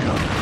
Chicago.